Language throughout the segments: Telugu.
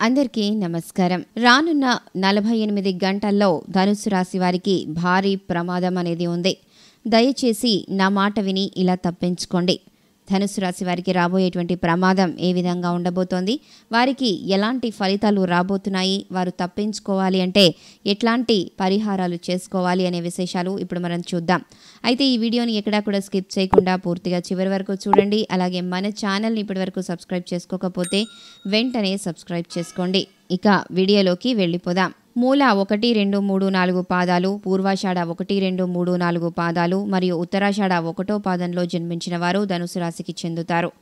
అందరికీ నమస్కారం. రానున్న నలభై ఎనిమిది గంటల్లో ధనుసు రాశి వారికి భారీ ప్రమాదం అనేది ఉంది. దయచేసి నా మాట విని ఇలా తప్పించుకోండి. ధనుసు రాశి వారికి రాబోయేటువంటి ప్రమాదం ఏ విధంగా ఉండబోతోంది? వారికి ఎలాంటి ఫలితాలు రాబోతున్నాయి? వారు తప్పించుకోవాలి అంటే ఎట్లాంటి పరిహారాలు చేసుకోవాలి అనే విశేషాలు ఇప్పుడు మనం చూద్దాం. అయితే ఈ వీడియోని ఎక్కడా కూడా స్కిప్ చేయకుండా పూర్తిగా చివరి వరకు చూడండి. అలాగే మన ఛానల్ని ఇప్పటి వరకు సబ్స్క్రైబ్ చేసుకోకపోతే వెంటనే సబ్స్క్రైబ్ చేసుకోండి. ఇక వీడియోలోకి వెళ్ళిపోదాం. మూల ఒకటి రెండు మూడు నాలుగు పాదాలు పూర్వాషాఢ ఒకటి రెండు మూడు నాలుగు పాదాలు మరియు ఉత్తరాషాఢ ఒకటో పాదంలో జన్మించిన వారు ధనుసు రాశికి చెందుతారు.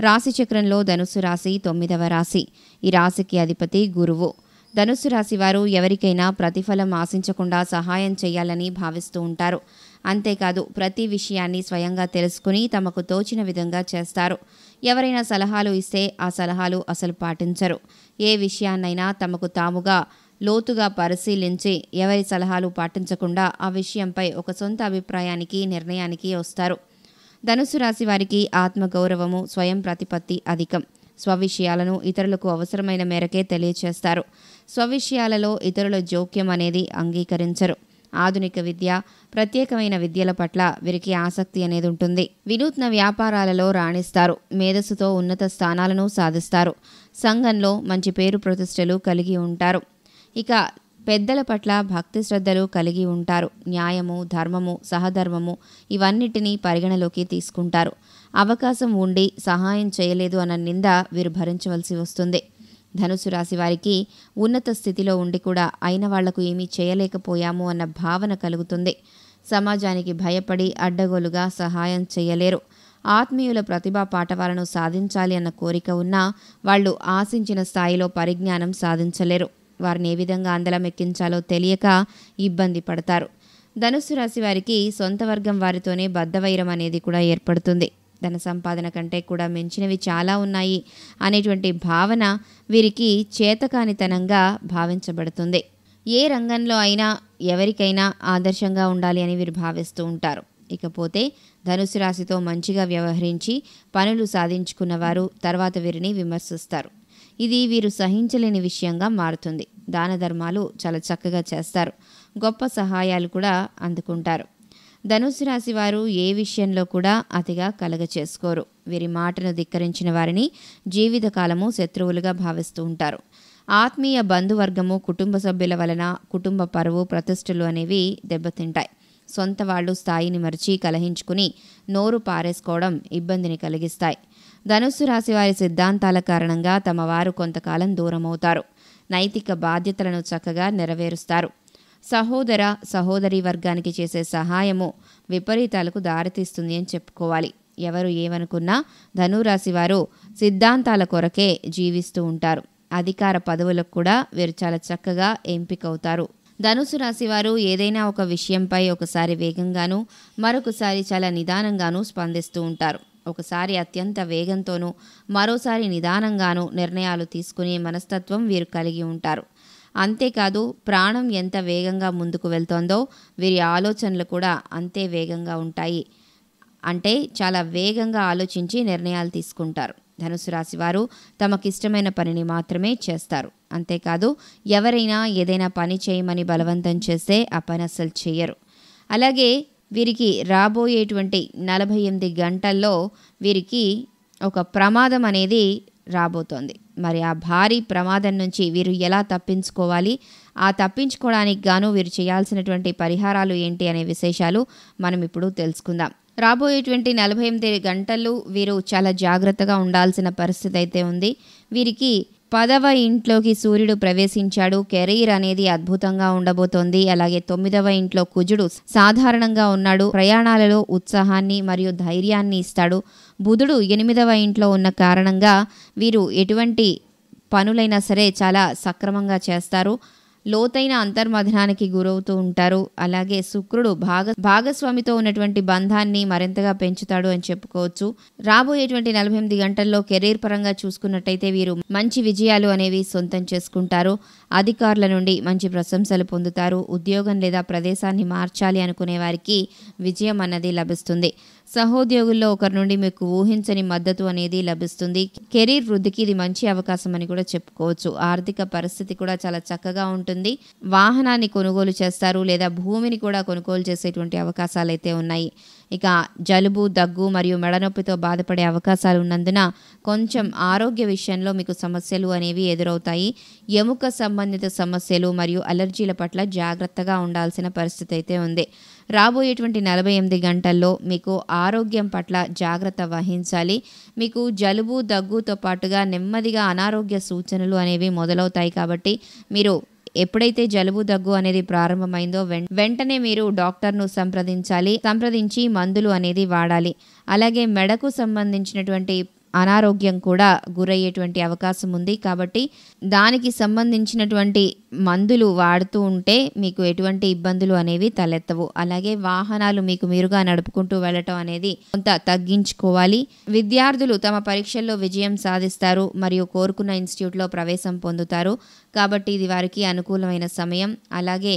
రాశి చక్రంలో ధనుసు రాశి తొమ్మిదవ రాశి. ఈ రాశికి అధిపతి గురువు. ధనుసు రాశి వారు ఎవరికైనా ప్రతిఫలం ఆశించకుండా సహాయం చేయాలని భావిస్తూ ఉంటారు. అంతేకాదు ప్రతి విషయాన్ని స్వయంగా తెలుసుకుని తమకు తోచిన విధంగా చేస్తారు. ఎవరైనా సలహాలు ఇస్తే ఆ సలహాలు అసలు పాటించరు. ఏ విషయాన్నైనా తమకు తాముగా లోతుగా పరిశీలించి ఎవరి సలహాలు పాటించకుండా ఆ విషయంపై ఒక సొంత అభిప్రాయానికి నిర్ణయానికి వస్తారు. ధనుసు రాశి వారికి ఆత్మగౌరవము స్వయం ప్రతిపత్తి అధికం. స్వవిషయాలను ఇతరులకు అవసరమైన మేరకే తెలియచేస్తారు. స్వవిషయాలలో ఇతరుల జోక్యం అనేది అంగీకరించరు. ఆధునిక విద్య ప్రత్యేకమైన విద్యల పట్ల వీరికి ఆసక్తి అనేది ఉంటుంది. వినూత్న వ్యాపారాలలో రాణిస్తారు. మేధస్సుతో ఉన్నత స్థానాలను సాధిస్తారు. సంఘంలో మంచి పేరు ప్రతిష్టలు కలిగి ఉంటారు. ఇక పెద్దల పట్ల భక్తి శ్రద్ధలు కలిగి ఉంటారు. న్యాయము ధర్మము సహధర్మము ఇవన్నిటినీ పరిగణలోకి తీసుకుంటారు. అవకాశం ఉండి సహాయం చేయలేదు అన్న నింద వీరు భరించవలసి వస్తుంది. ధనుసు రాశి వారికి ఉన్నత స్థితిలో ఉండి కూడా అయిన వాళ్ళకు ఏమీ చేయలేకపోయాము అన్న భావన కలుగుతుంది. సమాజానికి భయపడి అడ్డగోలుగా సహాయం చేయలేరు. ఆత్మీయుల ప్రతిభా పాఠవాలను సాధించాలి అన్న కోరిక ఉన్నా వాళ్ళు ఆశించిన స్థాయిలో పరిజ్ఞానం సాధించలేరు. వారిని ఏ విధంగా అందలం ఎక్కించాలో తెలియక ఇబ్బంది పడతారు. ధనుస్సు రాశి వారికి సొంత వర్గం వారితోనే బద్ధవైరం అనేది కూడా ఏర్పడుతుంది. ధన సంపాదన కంటే కూడా మించినవి చాలా ఉన్నాయి అనేటువంటి భావన వీరికి చేతకానితనంగా భావించబడుతుంది. ఏ రంగంలో అయినా ఎవరికైనా ఆదర్శంగా ఉండాలి అని వీరు భావిస్తూ ఉంటారు. ఇకపోతే ధనుసు రాశితో మంచిగా వ్యవహరించి పనులు సాధించుకున్న వారు తర్వాత వీరిని విమర్శిస్తారు. ఇది వీరు సహించలేని విషయంగా మారుతుంది. దాన ధర్మాలు చాలా చక్కగా చేస్తారు. గొప్ప సహాయాలు కూడా అందుకుంటారు. ధనుసు రాశి వారు ఏ విషయంలో కూడా అతిగా కలగ చేసుకోరు. వీరి మాటను ధిక్కరించిన వారిని జీవితకాలము శత్రువులుగా భావిస్తూ ఉంటారు. ఆత్మీయ బంధువర్గము కుటుంబ సభ్యుల వలన కుటుంబ పరువు ప్రతిష్టలు అనేవి దెబ్బతింటాయి. సొంత వాళ్ళు స్థాయిని మరిచి కలహించుకుని నోరు పారేసుకోవడం ఇబ్బందిని కలిగిస్తాయి. ధనుస్సు రాశి వారి సిద్ధాంతాల కారణంగా తమ వారు కొంతకాలం దూరమవుతారు. నైతిక బాధ్యతలను చక్కగా నెరవేరుస్తారు. సహోదర సహోదరి వర్గానికి చేసే సహాయము విపరీతాలకు దారితీస్తుంది అని చెప్పుకోవాలి. ఎవరు ఏమనుకున్నా ధనురాశి వారు సిద్ధాంతాల కొరకే జీవిస్తూ ఉంటారు. అధికార పదవులకు కూడా వీరు చాలా చక్కగా ఎంపికవుతారు. ధనుసు రాశి వారు ఏదైనా ఒక విషయంపై ఒకసారి వేగంగాను మరొకసారి చాలా నిదానంగాను స్పందిస్తూ ఉంటారు. ఒకసారి అత్యంత వేగంతోనూ మరోసారి నిదానంగానూ నిర్ణయాలు తీసుకునే మనస్తత్వం వీరు కలిగి ఉంటారు. అంతేకాదు ప్రాణం ఎంత వేగంగా ముందుకు వెళ్తోందో వీరి ఆలోచనలు కూడా అంతే వేగంగా ఉంటాయి. అంటే చాలా వేగంగా ఆలోచించి నిర్ణయాలు తీసుకుంటారు. ధనుసు రాశి వారు తమకిష్టమైన పనిని మాత్రమే చేస్తారు. అంతేకాదు ఎవరైనా ఏదైనా పని చేయమని బలవంతం చేస్తే ఆ పని అస్సలు చేయరు. అలాగే వీరికి రాబోయేటువంటి నలభై ఎనిమిది గంటల్లో వీరికి ఒక ప్రమాదం అనేది రాబోతోంది. మరి ఆ భారీ ప్రమాదం నుంచి వీరు ఎలా తప్పించుకోవాలి? ఆ తప్పించుకోవడానికి గాను వీరు చేయాల్సినటువంటి పరిహారాలు ఏంటి అనే విశేషాలు మనం ఇప్పుడు తెలుసుకుందాం. రాబోయేటువంటి నలభై ఎనిమిది గంటలు వీరు చాలా జాగ్రత్తగా ఉండాల్సిన పరిస్థితి అయితే ఉంది. వీరికి పదవ ఇంట్లోకి సూర్యుడు ప్రవేశించాడు. కెరీర్ అనేది అద్భుతంగా ఉండబోతోంది. అలాగే తొమ్మిదవ ఇంట్లో కుజుడు సాధారణంగా ఉన్నాడు. ప్రయాణాలలో ఉత్సాహాన్ని మరియు ధైర్యాన్ని ఇస్తాడు. బుధుడు ఎనిమిదవ ఇంట్లో ఉన్న కారణంగా వీరు ఎటువంటి పనులైనా సరే చాలా సక్రమంగా చేస్తారు. లోతైన అంతర్మథనానికి గురవుతూ ఉంటారు. అలాగే శుక్రుడు భాగ భాగస్వామితో ఉన్నటువంటి బంధాన్ని మరింతగా పెంచుతాడు అని చెప్పుకోవచ్చు. రాబోయేటువంటి నలభై ఎనిమిది గంటల్లో కెరీర్ పరంగా చూసుకున్నట్టయితే వీరు మంచి విజయాలు అనేవి సొంతం చేసుకుంటారు. అధికారుల నుండి మంచి ప్రశంసలు పొందుతారు. ఉద్యోగం లేదా ప్రదేశాన్ని మార్చాలి అనుకునే వారికి విజయం అన్నది లభిస్తుంది. సహోద్యోగుల్లో ఒకరి నుండి మీకు ఊహించని మద్దతు అనేది లభిస్తుంది. కెరీర్ వృద్ధికి ఇది మంచి అవకాశం అని కూడా చెప్పుకోవచ్చు. ఆర్థిక పరిస్థితి కూడా చాలా చక్కగా ఉంటుంది. వాహనాన్ని కొనుగోలు చేస్తారు లేదా భూమిని కూడా కొనుగోలు చేసేటువంటి అవకాశాలు అయితే ఉన్నాయి. ఇక జలుబు దగ్గు మరియు మెడనొప్పితో బాధపడే అవకాశాలు ఉన్నందున కొంచెం ఆరోగ్య విషయంలో మీకు సమస్యలు అనేవి ఎదురవుతాయి. ఎముక సంబంధిత సమస్యలు మరియు అలర్జీల పట్ల జాగ్రత్తగా ఉండాల్సిన పరిస్థితి అయితే ఉంది. రాబోయేటువంటి నలభై ఎనిమిది గంటల్లో మీకు ఆరోగ్యం పట్ల జాగ్రత్త వహించాలి. మీకు జలుబు దగ్గుతో పాటుగా నెమ్మదిగా అనారోగ్య సూచనలు అనేవి మొదలవుతాయి కాబట్టి మీరు ఎప్పుడైతే జలుబు దగ్గు అనేది ప్రారంభమైందో వెంటనే మీరు డాక్టర్ను సంప్రదించాలి. సంప్రదించి మందులు అనేది వాడాలి. అలాగే మెడకు సంబంధించినటువంటి అనారోగ్యం కూడా గురయ్యేటువంటి అవకాశం ఉంది. కాబట్టి దానికి సంబంధించినటువంటి మందులు వాడుతూ ఉంటే మీకు ఎటువంటి ఇబ్బందులు అనేవి తలెత్తవు. అలాగే వాహనాలు మీకు మీరుగా నడుపుకుంటూ వెళ్ళటం అనేది కొంత తగ్గించుకోవాలి. విద్యార్థులు తమ పరీక్షల్లో విజయం సాధిస్తారు మరియు కోరుకున్న ఇన్స్టిట్యూట్లో ప్రవేశం పొందుతారు. కాబట్టి ఇది వారికి అనుకూలమైన సమయం. అలాగే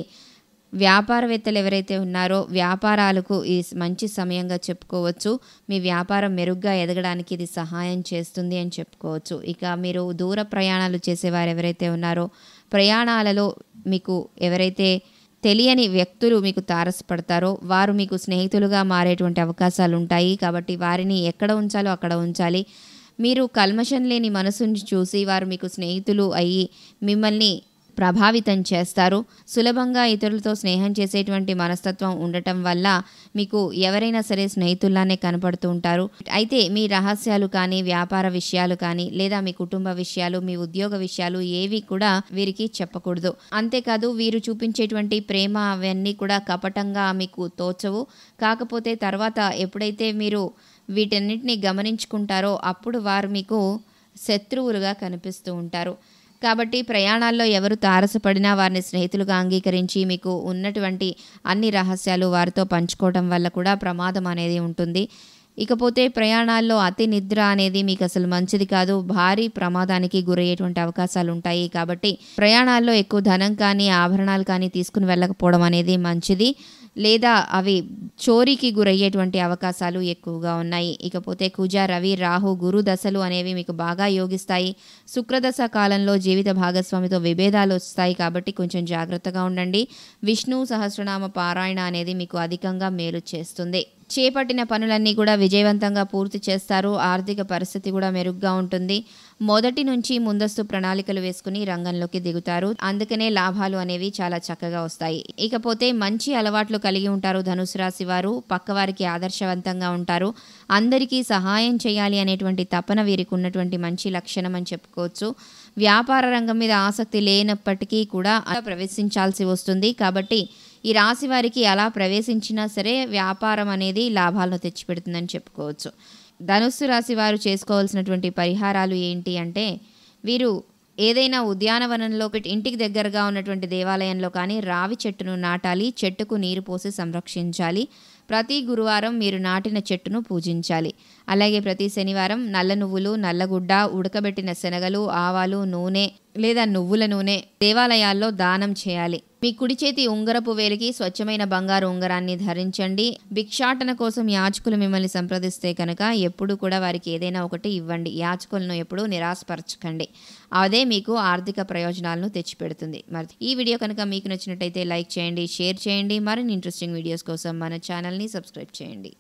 వ్యాపారవేత్తలు ఎవరైతే ఉన్నారో వ్యాపారాలకు ఈ మంచి సమయంగా చెప్పుకోవచ్చు. మీ వ్యాపారం మెరుగ్గా ఎదగడానికి ఇది సహాయం చేస్తుంది అని చెప్పుకోవచ్చు. ఇక మీరు దూర ప్రయాణాలు చేసేవారు ఎవరైతే ఉన్నారో ప్రయాణాలలో మీకు ఎవరైతే తెలియని వ్యక్తులు మీకు తారసపడతారో వారు మీకు స్నేహితులుగా మారేటువంటి అవకాశాలు ఉంటాయి. కాబట్టి వారిని ఎక్కడ ఉంచాలో అక్కడ ఉంచాలి. మీరు కల్మషం లేని మనసుని చూసి వారు మీకు స్నేహితులు అయ్యి మిమ్మల్ని ప్రభావితం చేస్తారు. సులభంగా ఇతరులతో స్నేహం చేసేటువంటి మనస్తత్వం ఉండటం వల్ల మీకు ఎవరైనా సరే స్నేహితుల్లానే కనపడుతూ ఉంటారు. అయితే మీ రహస్యాలు కానీ వ్యాపార విషయాలు కానీ లేదా మీ కుటుంబ విషయాలు మీ ఉద్యోగ విషయాలు ఏవి కూడా వీరికి చెప్పకూడదు. అంతేకాదు వీరు చూపించేటువంటి ప్రేమ అవన్నీ కూడా కపటంగా మీకు తోచవు. కాకపోతే తర్వాత ఎప్పుడైతే మీరు వీటన్నిటిని గమనించుకుంటారో అప్పుడు వారు మీకు శత్రువులుగా కనిపిస్తూ ఉంటారు. కాబట్టి ప్రయాణాల్లో ఎవరు తారసపడినా వారిని స్నేహితులుగా అంగీకరించి మీకు ఉన్నటువంటి అన్ని రహస్యాలు వారితో పంచుకోవడం వల్ల కూడా ప్రమాదం అనేది ఉంటుంది. ఇకపోతే ప్రయాణాల్లో అతి నిద్ర అనేది మీకు అసలు మంచిది కాదు. భారీ ప్రమాదానికి గురయ్యేటువంటి అవకాశాలు ఉంటాయి. కాబట్టి ప్రయాణాల్లో ఎక్కువ ధనం కానీ ఆభరణాలు కానీ తీసుకుని వెళ్ళకపోవడం అనేది మంచిది. లేదా అవి చోరీకి గురయ్యేటువంటి అవకాశాలు ఎక్కువగా ఉన్నాయి. ఇకపోతే కుజ రవి రాహు గురు దశలు అనేవి మీకు బాగా యోగిస్తాయి. శుక్రదశ కాలంలో జీవిత భాగస్వామితో విభేదాలు వస్తాయి కాబట్టి కొంచెం జాగ్రత్తగా ఉండండి. విష్ణు సహస్రనామ పారాయణ అనేది మీకు అధికంగా మేలు చేస్తుంది. చేపట్టిన పనులన్నీ కూడా విజయవంతంగా పూర్తి చేస్తారు. ఆర్థిక పరిస్థితి కూడా మెరుగ్గా ఉంటుంది. మొదటి నుంచి ముందస్తు ప్రణాళికలు వేసుకుని రంగంలోకి దిగుతారు. అందుకనే లాభాలు అనేవి చాలా చక్కగా వస్తాయి. ఇకపోతే మంచి అలవాట్లు కలిగి ఉంటారు ధనుసు రాశి వారు. పక్కవారికి ఆదర్శవంతంగా ఉంటారు. అందరికీ సహాయం చేయాలి అనేటువంటి తపన వీరికి ఉన్నటువంటి మంచి లక్షణం అని చెప్పుకోవచ్చు. వ్యాపార రంగం మీద ఆసక్తి లేనప్పటికీ కూడా అలా ప్రవేశించాల్సి వస్తుంది. కాబట్టి ఈ రాశి వారికి ఎలా ప్రవేశించినా సరే వ్యాపారం అనేది లాభాలను తెచ్చిపెడుతుందని చెప్పుకోవచ్చు. ధనుస్సు రాశి వారు చేసుకోవాల్సినటువంటి పరిహారాలు ఏంటి అంటే వీరు ఏదైనా ఉద్యానవనంలో పెట్టి ఇంటికి దగ్గరగా ఉన్నటువంటి దేవాలయంలో కానీ రావి చెట్టును నాటాలి చెట్టుకు నీరు పోసి సంరక్షించాలి. ప్రతి గురువారం మీరు నాటిన చెట్టును పూజించాలి. అలాగే ప్రతి శనివారం నల్ల నువ్వులు నల్లగుడ్డ ఉడకబెట్టిన శనగలు ఆవాలు నూనె లేదా నువ్వుల నూనె దేవాలయాల్లో దానం చేయాలి. మీ కుడి చేతి ఉంగరపు వేలికి స్వచ్ఛమైన బంగారు ఉంగరాన్ని ధరించండి. భిక్షాటన కోసం యాచకులు మిమ్మల్ని సంప్రదిస్తే కనుక ఎప్పుడు కూడా వారికి ఏదైనా ఒకటి ఇవ్వండి. యాచకులను ఎప్పుడూ నిరాశపరచకండి. అదే మీకు ఆర్థిక ప్రయోజనాలను తెచ్చిపెడుతుంది. మరి ఈ వీడియో కనుక మీకు నచ్చినట్టయితే లైక్ చేయండి షేర్ చేయండి. మరిన్ని ఇంట్రెస్టింగ్ వీడియోస్ కోసం మన ఛానల్ని సబ్స్క్రైబ్ చేయండి.